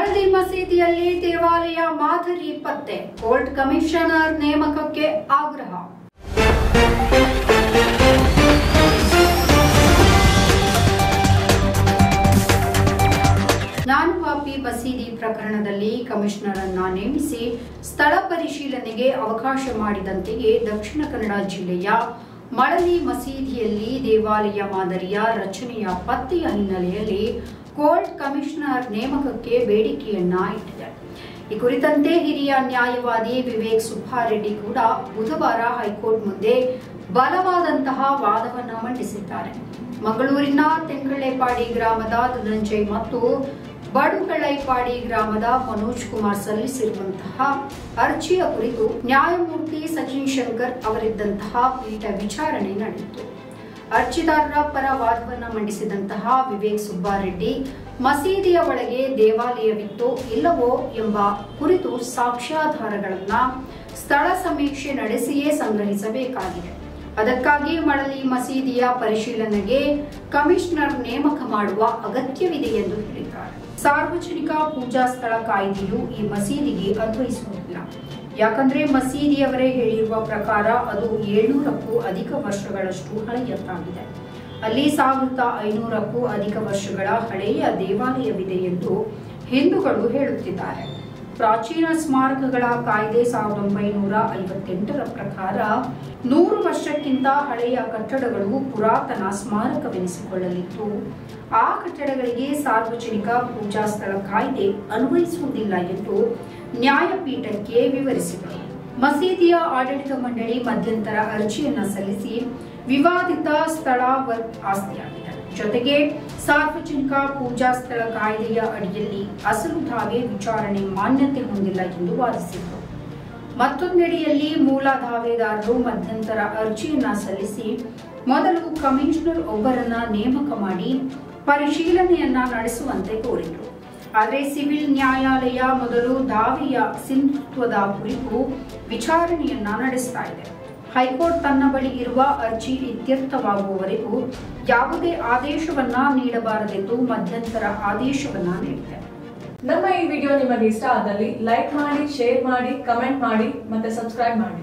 ಮಳಲಿ ಮಸೀದಿಯಲ್ಲಿ ದೇವಾಲಯ ಮಾದರಿ ಪತ್ತೆ. ಕೋರ್ಟ್ ಕಮಿಷನರ್ ನೇಮಕಕ್ಕೆ ಆಗ್ರಹ. ನಾನುವಾಪಿ ಮಸೀದಿ ಪ್ರಕರಣದಲ್ಲಿ ಕಮಿಷನರ್ ಅನ್ನ ನೇಮಿಸಿ ಸ್ಥಳ ಪರಿಶೀಲನೆಗೆ ಅವಕಾಶ ಮಾಡಿದಂತೆಯೇ ದಕ್ಷಿಣ ಕನ್ನಡ ಜಿಲ್ಲೆಯ ಮಳಲಿ ಮಸೀದಿಯಲ್ಲಿ ದೇವಾಲಯ ಮಾದರಿಯ ರಚನೆಯ ಪತ್ತೆಯ ಹಿನ್ನೆಲೆಯಲ್ಲಿ ಕೋರ್ಟ್ ಕಮಿಷನರ್ ನೇಮಕಕ್ಕೆ ಬೇಡಿಕೆಯನ್ನ ಇಟ್ಟಿದೆ ಈ ಕುರಿತಂತೆ ಹಿರಿಯ ನ್ಯಾಯವಾದಿ ವಿವೇಕ್ ಸುಬ್ಬಾರೆಡ್ಡಿ ಕೂಡ ಬುಧವಾರ ಹೈಕೋರ್ಟ್ ಮುಂದೆ ಬಲವಾದಂತಹ ವಾದವನ್ನು ಮಂಡಿಸಿದ್ದಾರೆ. ಮಂಗಳೂರಿನ ತೆಂಕಳ್ಳೆಪಾಡಿ ಗ್ರಾಮದ ಧನಂಜಯ್ ಮತ್ತು ಬಡುಕಳೈಪಾಡಿ ಗ್ರಾಮದ ಮನೋಜ್ ಕುಮಾರ್ ಸಲ್ಲಿಸಿರುವಂತಹ ಅರ್ಜಿಯ ಕುರಿತು ನ್ಯಾಯಮೂರ್ತಿ ಸಚಿನ್ ಶಂಕರ್ ಅವರಿದ್ದಂತಹ ಪೀಠ ವಿಚಾರಣೆ ನಡೆಯಿತು. ಅರ್ಜಿದಾರರ ಪರ ವಾದವನ್ನ ಮಂಡಿಸಿದಂತಹ ವಿವೇಕ್ ಸುಬ್ಬಾರೆಡ್ಡಿ, ಮಸೀದಿಯ ಒಳಗೆ ದೇವಾಲಯವಿತ್ತು ಇಲ್ಲವೋ ಎಂಬ ಕುರಿತು ಸಾಕ್ಷ್ಯಾಧಾರಗಳನ್ನ ಸ್ಥಳ ಸಮೀಕ್ಷೆ ನಡೆಸಿಯೇ ಸಂಗ್ರಹಿಸಬೇಕಾಗಿದೆ. ಅದಕ್ಕಾಗಿ ಮಳಲಿ ಮಸೀದಿಯ ಪರಿಶೀಲನೆಗೆ ಕಮಿಷನರ್ ನೇಮಕ ಮಾಡುವ ಅಗತ್ಯವಿದೆ ಎಂದು ಹೇಳಿದ್ದಾರೆ. ಸಾರ್ವಜನಿಕ ಪೂಜಾ ಸ್ಥಳ ಕಾಯ್ದೆಯು ಈ ಮಸೀದಿಗೆ ಅನ್ವಯಿಸುವುದಿಲ್ಲ. ಯಾಕಂದ್ರೆ ಮಸೀದಿಯವರೇ ಹೇಳಿರುವ ಪ್ರಕಾರ ಅದು ಏಳ್ನೂರಕ್ಕೂ ಅಧಿಕ ವರ್ಷಗಳಷ್ಟು ಹಳೆಯದ್ದಾಗಿದೆ. ಅಲ್ಲಿ ಸಾವಿರದ ಐನೂರಕ್ಕೂ ಅಧಿಕ ವರ್ಷಗಳ ಹಳೆಯ ದೇವಾಲಯವಿದೆ ಎಂದು ಹಿಂದೂಗಳು ಹೇಳುತ್ತಿದ್ದಾರೆ. ಪ್ರಾಚೀನ ಸ್ಮಾರಕಗಳ ಕಾಯ್ದೆ ಸಾವಿರದ ಒಂಬೈನೂರ ಐವತ್ತೆಂಟರ ಪ್ರಕಾರ ನೂರು ವರ್ಷಕ್ಕಿಂತ ಹಳೆಯ ಕಟ್ಟಡಗಳು ಪುರಾತನ ಸ್ಮಾರಕವೆನಿಸಿಕೊಳ್ಳಲಿದ್ದು ಆ ಕಟ್ಟಡಗಳಿಗೆ ಸಾರ್ವಜನಿಕ ಪೂಜಾ ಸ್ಥಳ ಕಾಯ್ದೆ ಅನ್ವಯಿಸುವುದಿಲ್ಲ ಎಂದು ನ್ಯಾಯಪೀಠಕ್ಕೆ ವಿವರಿಸಿದೆ. ಮಸೀದಿಯ ಆಡಳಿತ ಮಂಡಳಿ ಮಧ್ಯಂತರ ಅರ್ಜಿಯನ್ನು ಸಲ್ಲಿಸಿ ವಿವಾದಿತ ಸ್ಥಳ ವರ್ಕ್ ಆಸ್ತಿಯಾಗಿದೆ. ಜೊತೆಗೆ ಸಾರ್ವಜನಿಕ ಪೂಜಾ ಸ್ಥಳ ಕಾಯ್ದೆಯ ಅಡಿಯಲ್ಲಿ ಅಸಲು ದಾವೆ ವಿಚಾರಣೆ ಮಾನ್ಯತೆ ಹೊಂದಿಲ್ಲ ಎಂದು ವಾದಿಸಿದರು. ಮತ್ತೊಂದೆಡೆಯಲ್ಲಿ ಮೂಲ ದಾವೆದಾರರು ಮಧ್ಯಂತರ ಅರ್ಜಿಯನ್ನ ಸಲ್ಲಿಸಿ ಮೊದಲು ಕಮಿಷನರ್ ಒಬ್ಬರನ್ನ ನೇಮಕ ಮಾಡಿ ಪರಿಶೀಲನೆಯನ್ನ ನಡೆಸುವಂತೆ ಕೋರಿದರು. ಆದರೆ ಸಿವಿಲ್ ನ್ಯಾಯಾಲಯ ಮೊದಲು ದಾವೆಯ ಸಿಂಧುತ್ವದ ಕುರಿತು ವಿಚಾರಣೆಯನ್ನ ನಡೆಸ್ತಾ ಇದೆ. ಹೈಕೋರ್ಟ್ ತನ್ನ ಬಳಿ ಇರುವ ಅರ್ಜಿ ಇತ್ಯರ್ಥವಾಗುವವರೆಗೂ ಯಾವುದೇ ಆದೇಶವನ್ನ ನೀಡಬಾರದೆಂದು ಮಧ್ಯಂತರ ಆದೇಶವನ್ನ ನೀಡಿದೆ. ನಮ್ಮ ಈ ವಿಡಿಯೋ ನಿಮಗೆ ಇಷ್ಟ ಆದಲ್ಲಿ ಲೈಕ್ ಮಾಡಿ, ಶೇರ್ ಮಾಡಿ, ಕಮೆಂಟ್ ಮಾಡಿ ಮತ್ತೆ ಸಬ್ಸ್ಕ್ರೈಬ್ ಮಾಡಿ.